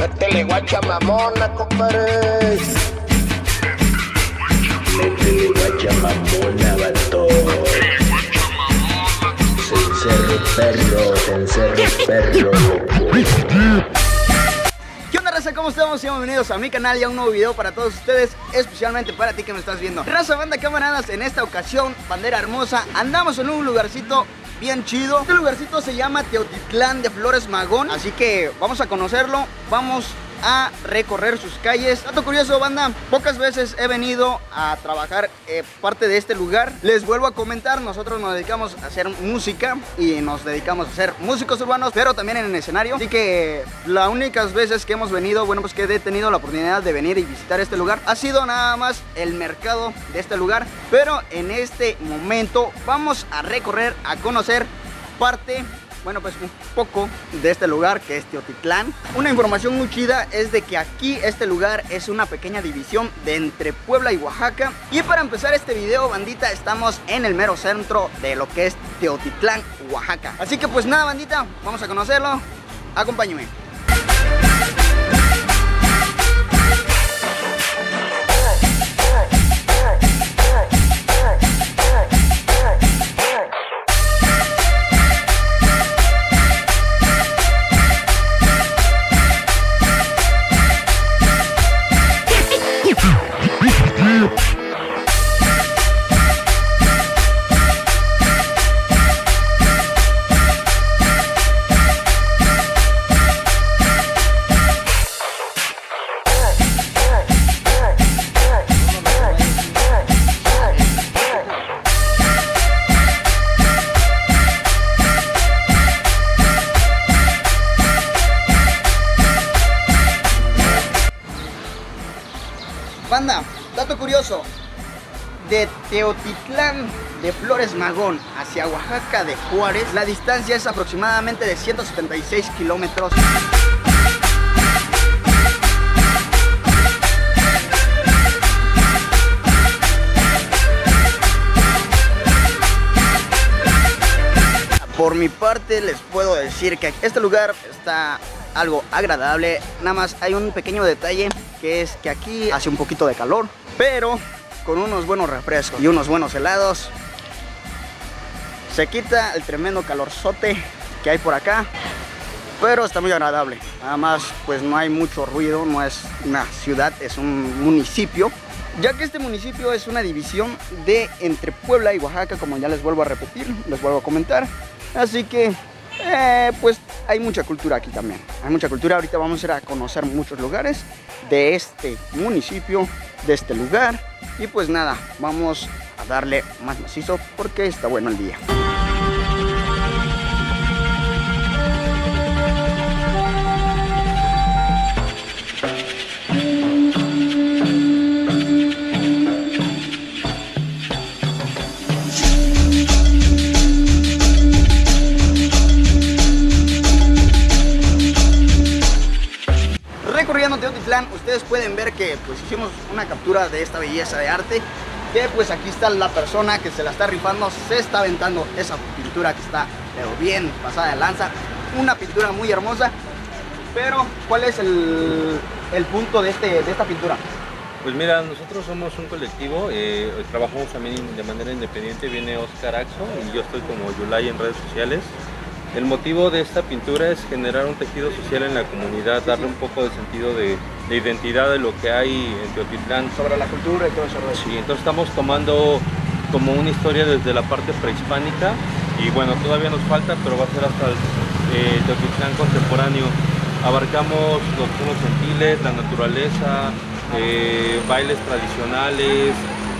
Métele guacha mamona, compadre. Métele guacha mamona, vato. Cencerro perro, cencerro perro. ¿Qué onda raza? ¿Cómo estamos? Sean bienvenidos a mi canal y a un nuevo video para todos ustedes Especialmente para ti que me estás viendo Raza, banda, camaradas, en esta ocasión, bandera hermosa Andamos en un lugarcito bien chido. Este lugarcito se llama Teotitlán de Flores Magón Así que vamos a conocerlo, vamos a recorrer sus calles. Dato curioso, banda, pocas veces he venido a trabajar eh, parte de este lugar. Les vuelvo a comentar, nosotros nos dedicamos a hacer música y nos dedicamos a ser músicos urbanos, pero también en el escenario. Así que las únicas veces que hemos venido, bueno, pues que he tenido la oportunidad de venir y visitar este lugar, ha sido nada más el mercado de este lugar. Pero en este momento vamos a recorrer, a conocer parte bueno, pues un poco de este lugar que es Teotitlán. Una información muy chida es de que aquí este lugar es una pequeña división de entre Puebla y Oaxaca. Y para empezar este video, bandita, estamos en el mero centro de lo que es Teotitlán, Oaxaca. Así que pues nada, bandita, vamos a conocerlo. Acompáñenme. Banda, dato curioso. De Teotitlán de Flores Magón hacia Oaxaca de Juárez, la distancia es aproximadamente de 176 kilómetros. Por mi parte les puedo decir que este lugar está algo agradable. Nada más hay un pequeño detalle que es que aquí hace un poquito de calor, pero con unos buenos refrescos y unos buenos helados se quita el tremendo calorzote que hay por acá. Pero está muy agradable. Nada más, pues no hay mucho ruido, no es una ciudad, es un municipio. Ya que este municipio es una división de entre Puebla y Oaxaca, como ya les vuelvo a repetir, les vuelvo a comentar. Así que eh, pues hay mucha cultura aquí también. Hay mucha cultura. Ahorita vamos a ir a conocer muchos lugares de este municipio, de este lugar. Y pues nada, vamos a darle más macizo porque está bueno el día. Ustedes pueden ver que pues hicimos una captura de esta belleza de arte que pues aquí está la persona que se la está rifando, se está aventando esa pintura que está pero bien pasada de lanza, una pintura muy hermosa, pero ¿cuál es el, el punto de, este, de esta pintura? Pues mira, nosotros somos un colectivo, eh, trabajamos también de manera independiente, viene Oscar Axo y yo estoy como Yulay en redes sociales. El motivo de esta pintura es generar un tejido social en la comunidad, darle un poco de sentido de, de identidad de lo que hay en Teotitlán. Sobre la cultura y todo eso. Sí, entonces estamos tomando como una historia desde la parte prehispánica y bueno, todavía nos falta, pero va a ser hasta el eh, Teotitlán contemporáneo. Abarcamos los puros gentiles, la naturaleza, eh, bailes tradicionales,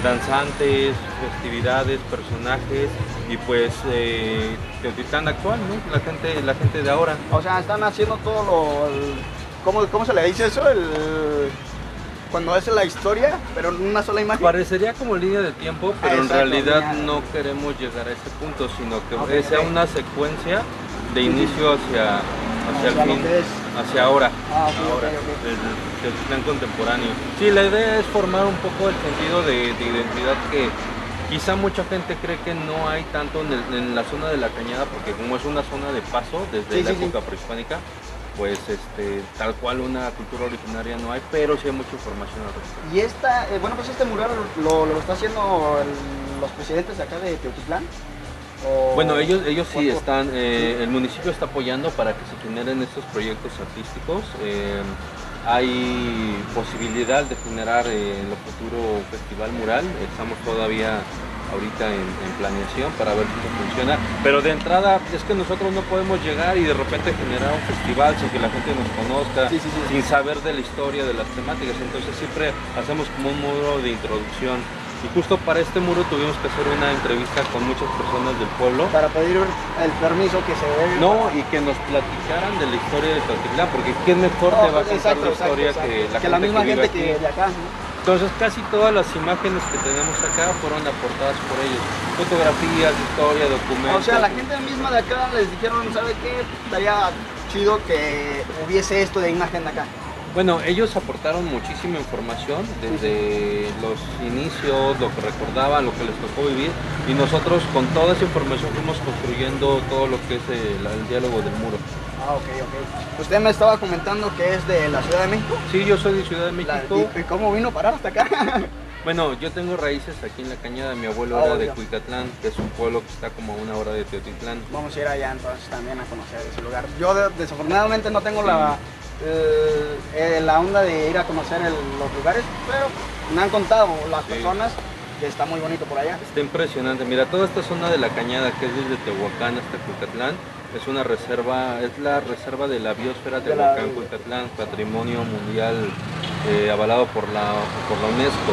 danzantes, festividades, personajes y pues eh, Teotitlán actual, ¿no? La gente, la gente de ahora. O sea, están haciendo todo lo... el- ¿cómo, ¿Cómo se le dice eso? El, cuando es la historia, pero en una sola imagen. Parecería como línea de tiempo, pero en realidad no queremos llegar a ese punto, sino que Ok, sea una secuencia de inicio hacia, hacia Hacia el fin, hacia ahora, Ah, ahora, del Teotitlán contemporáneo. Sí, la idea es formar un poco el sentido de, de identidad que quizá mucha gente cree que no hay tanto en, el- en la zona de la cañada, porque como es una zona de paso desde Sí, la sí, sí. época prehispánica, pues este, tal cual una cultura originaria no hay, pero sí hay mucha información al respecto. Y esta, eh, bueno, pues este mural lo, lo está haciendo el- los presidentes de acá de Teotitlán. ¿O- Bueno, ellos, ellos sí están, eh, el municipio está apoyando para que se generen estos proyectos artísticos. eh, hay posibilidad de generar en lo futuro un festival mural. Estamos todavía ahorita en, en planeación para ver cómo funciona. Pero de entrada es que nosotros no podemos llegar y de repente generar un festival sin que la gente nos conozca, Sí, sí, sí. sin saber de la historia, de las temáticas. Entonces siempre hacemos como un muro de introducción. Y justo para este muro tuvimos que hacer una entrevista con muchas personas del pueblo. Para pedir el permiso que se debe. No, y que nos platicaran de la historia de Teotitlán, porque quién mejor te va a contar Exacto, la historia exacto. que la que la gente misma que vive gente que de acá. ¿no? Entonces casi todas las imágenes que tenemos acá fueron aportadas por ellos. Fotografías, historia, documentos. O sea, la gente misma de acá les dijeron, ¿sabe qué? Estaría chido que hubiese esto de imagen de acá. Bueno, ellos aportaron muchísima información desde los inicios, lo que recordaban, lo que les tocó vivir, y nosotros con toda esa información fuimos construyendo todo lo que es el, el diálogo del muro. Ah, ok, ok. Usted me estaba comentando que es de la Ciudad de México. Sí, yo soy de Ciudad de La- México. ¿Y, y cómo vino a parar hasta acá? Bueno, yo tengo raíces aquí en la cañada. Mi abuelo Ah, era de. Cuicatlán, que es un pueblo que está como a una hora de Teotitlán. Vamos a ir allá entonces también a conocer ese lugar. Yo de- desafortunadamente no tengo la, eh, la onda de ir a conocer el- los lugares, pero me han contado las Sí. personas que está muy bonito por allá. Está impresionante. Mira, toda esta zona de la cañada, que es desde Tehuacán hasta Cuicatlán, es una reserva, es la reserva de la biosfera De la- Tehuacán-Cuicatlán, patrimonio mundial eh, avalado por la, por la UNESCO.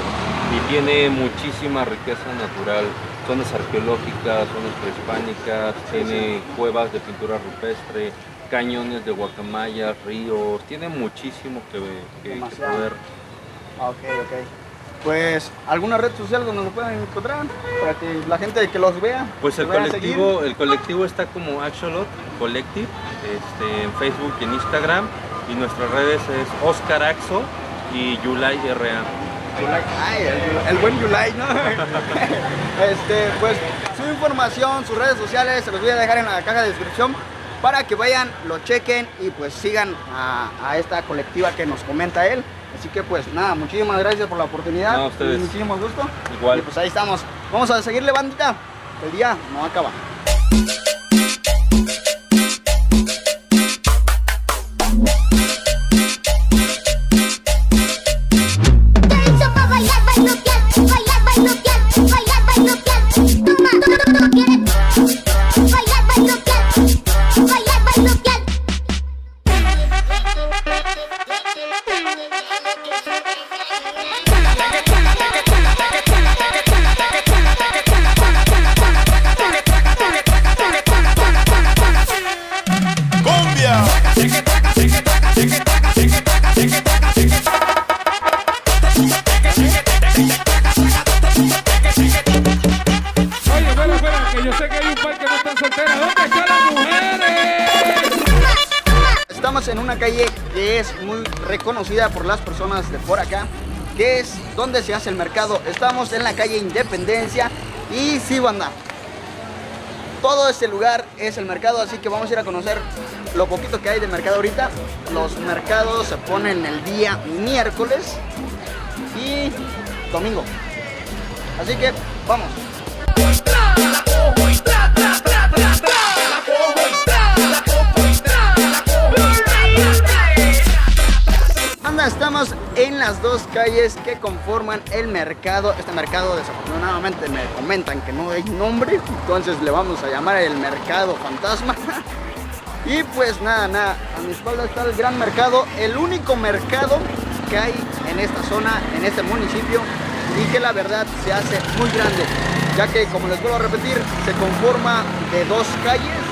Y tiene muchísima riqueza natural, zonas arqueológicas, zonas prehispánicas, tiene cuevas de pintura rupestre, cañones de guacamayas, ríos, tiene muchísimo que, que- poder Ah, Ok, ok. Pues, ¿alguna red social donde lo puedan encontrar? Para que la gente que los vea. Pues el colectivo, el colectivo está como Axolot Collective este, en Facebook y en Instagram y nuestras redes es Oscar Axo y Yulai RA. Ay, el, el buen Yulai, ¿no? este, pues su información, sus redes sociales, se los voy a dejar en la caja de descripción para que vayan, lo chequen y pues sigan a, a esta colectiva que nos comenta él. Así que pues nada, muchísimas gracias por la oportunidad. No, ustedes. Muchísimo gusto. Igual. Y pues ahí estamos. Vamos a seguirle, bandita. El día no acaba. Reconocida por las personas de por acá, que es donde se hace el mercado. Estamos en la calle Independencia y sí, banda. Todo este lugar es el mercado, así que vamos a ir a conocer lo poquito que hay de mercado ahorita. Los mercados se ponen el día miércoles y domingo. Así que vamos. Estamos en las dos calles que conforman el mercado. Este mercado desafortunadamente me comentan que no hay nombre, entonces le vamos a llamar el mercado fantasma. Y pues nada, nada, a mi espalda está el gran mercado, el único mercado que hay en esta zona, en este municipio, y que la verdad se hace muy grande, ya que como les vuelvo a repetir, se conforma de dos calles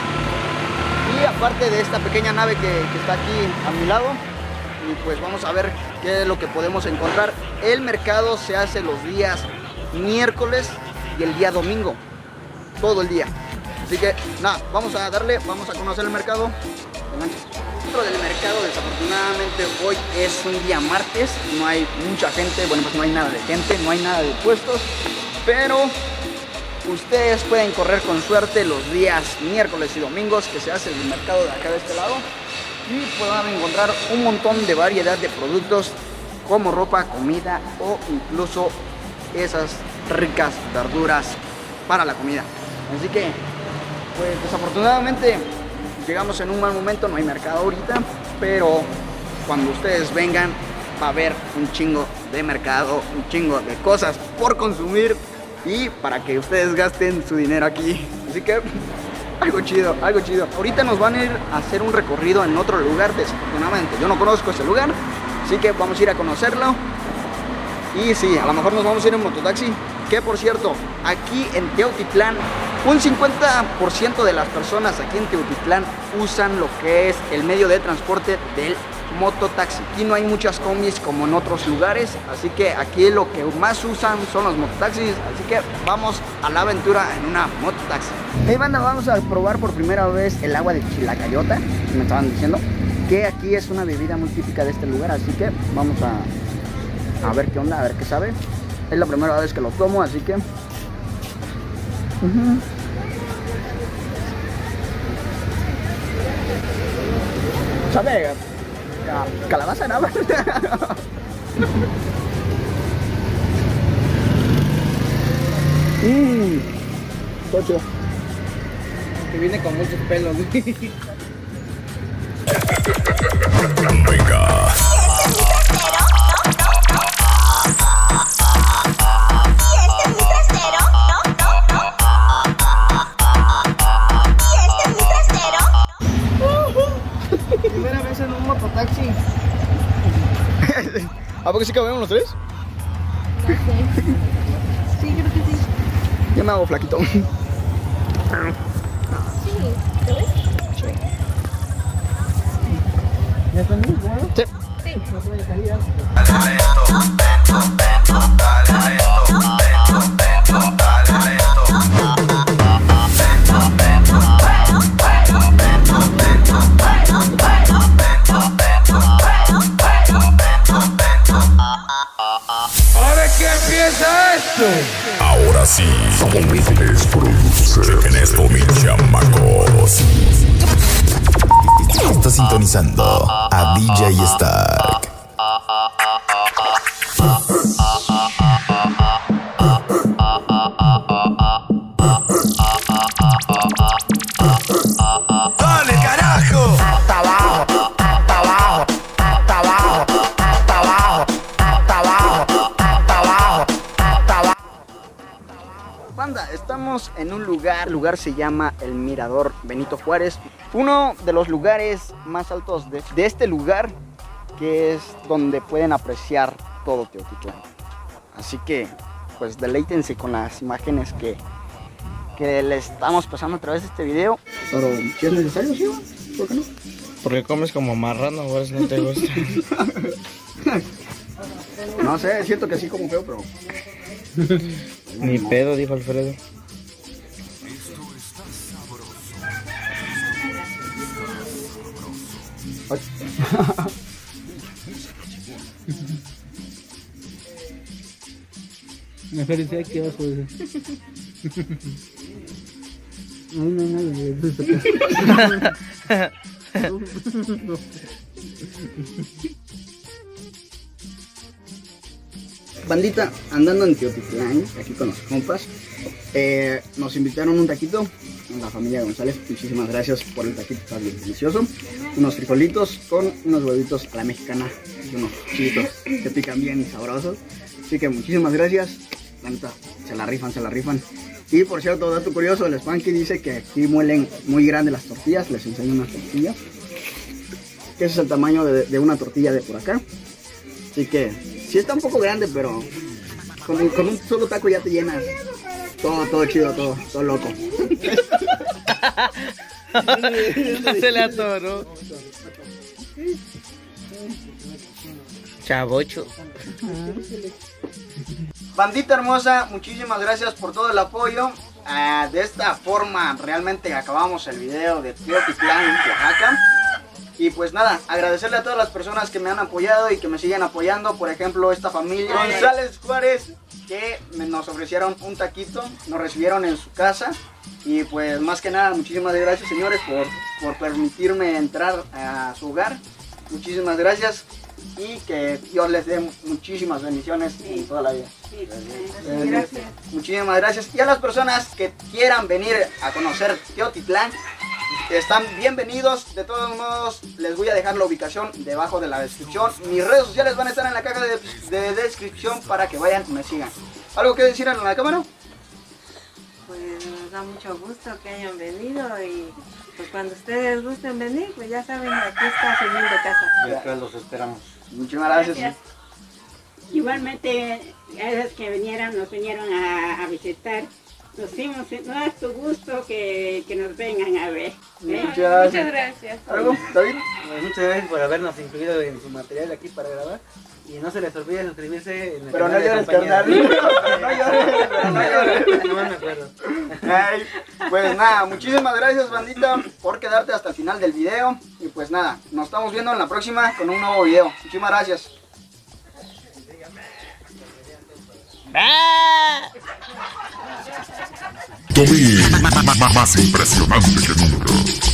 y aparte de esta pequeña nave que, que está aquí a mi lado, y pues vamos a ver qué es lo que podemos encontrar. El mercado se hace los días miércoles y el día domingo, todo el día. Así que nada, vamos a darle, vamos a conocer el mercado. Dentro del mercado, desafortunadamente, hoy es un día martes, no hay mucha gente, bueno, pues no hay nada de gente, no hay nada de puestos, pero ustedes pueden correr con suerte los días miércoles y domingos que se hace el mercado de acá de este lado. Aquí podrán encontrar un montón de variedad de productos como ropa, comida o incluso esas ricas verduras para la comida. Así que, pues desafortunadamente llegamos en un mal momento, no hay mercado ahorita, pero cuando ustedes vengan va a haber un chingo de mercado, un chingo de cosas por consumir y para que ustedes gasten su dinero aquí. Así que algo chido, algo chido. Ahorita nos van a ir a hacer un recorrido en otro lugar, desafortunadamente. Yo no conozco ese lugar, así que vamos a ir a conocerlo. Y sí, a lo mejor nos vamos a ir en mototaxi. Que por cierto, aquí en Teotitlán, un 50% de las personas aquí en Teotitlán usan lo que es el medio de transporte del mototaxi. Aquí no hay muchas combis como en otros lugares, así que aquí lo que más usan son los mototaxis. Así que vamos a la aventura en una mototaxi. Hey banda, vamos a probar por primera vez el agua de Chilacayota, me estaban diciendo que aquí es una bebida muy típica de este lugar, así que vamos a, a ver qué onda, a ver qué sabe. Es la primera vez que lo tomo, así que... calabaza, ¿no? Mmm, tocho. Que viene con muchos pelos. mototaxi. ¿A poco sí cabemos los tres? Sí, creo que sí. Yo me hago flaquito. ¿Ya están bien? Sí. Ahora sintonizando a DJ Stark. ¡Dale, carajo! Hasta abajo, hasta abajo, hasta abajo, hasta abajo, hasta abajo, hasta abajo, hasta abajo. Banda, estamos en un lugar, el lugar se llama el Mirador Benito Juárez, uno de los lugares más altos de, de este lugar, que es donde pueden apreciar todo Teotitlán. Así que, pues deleítense con las imágenes que, que les estamos pasando a través de este video. Pero, si es necesario, sí. ¿por qué no? Porque comes como marrano, güey, no te gusta. No sé, siento que sí como feo, pero... Ni pedo, dijo Alfredo. Me parecía que abajo de No, no, no, no, no. Bandita, andando en Teotitlán, aquí con los compas, eh, nos invitaron un taquito la familia González. Muchísimas gracias por el taquito, está bien delicioso. Unos frijolitos con unos huevitos a la mexicana y unos chiquitos que pican bien y sabrosos. Así que muchísimas gracias. La se la rifan, se la rifan. Y por cierto, dato curioso, el Spanky dice que aquí muelen muy grandes las tortillas. Les enseño unas tortillas. Que ese es el tamaño de, una tortilla de por acá. Así que sí está un poco grande, pero con un solo taco ya te llenas. Todo, todo chido, todo, todo loco. Se le atoró. Chavocho. Bandita hermosa, muchísimas gracias por todo el apoyo. Ah, de esta forma realmente acabamos el video de Teotitlán, Oaxaca. Y pues nada, agradecerle a todas las personas que me han apoyado y que me siguen apoyando. Por ejemplo, esta familia González Juárez, que nos ofrecieron un taquito, nos recibieron en su casa y pues más que nada muchísimas gracias señores por, por permitirme entrar a su hogar. Muchísimas gracias y que Dios les dé muchísimas bendiciones en toda la vida. Eh, Gracias. Muchísimas gracias. Y a las personas que quieran venir a conocer Teotitlán, están bienvenidos. De todos modos, les voy a dejar la ubicación debajo de la descripción. Mis redes sociales van a estar en la caja de, de descripción para que vayan y me sigan. ¿Algo que decir en la cámara? Pues nos da mucho gusto que hayan venido y pues cuando ustedes gusten venir, pues ya saben, aquí está su humilde casa. acá los esperamos. Muchísimas gracias. Gracias. Igualmente, a veces que vinieron, nos vinieron a, a visitar, nos fuimos, no es tu gusto que, que nos vengan a ver. ¿eh? Muchas gracias. Muchas gracias. ¿Algo, David? Pues muchas gracias por habernos incluido en su material aquí para grabar. Y no se les olvide suscribirse en el Pero no canal de llores, carnal. No llores, pero no llores. No me acuerdo. Ay, pues nada, muchísimas gracias bandita por quedarte hasta el final del video. Y pues nada, nos estamos viendo en la próxima con un nuevo video. Muchísimas gracias. Tommy, más impresionante que nunca.